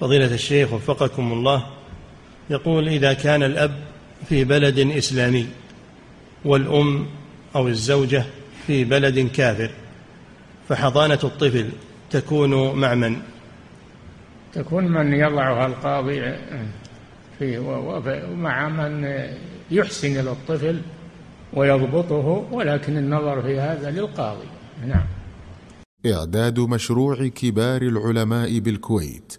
فضيلة الشيخ وفقكم الله يقول إذا كان الأب في بلد إسلامي والأم أو الزوجة في بلد كافر فحضانة الطفل تكون مع من؟ تكون من يضعها القاضي فيه ومع من يحسن إلى الطفل ويضبطه ولكن النظر في هذا للقاضي. نعم. إعداد مشروع كبار العلماء بالكويت.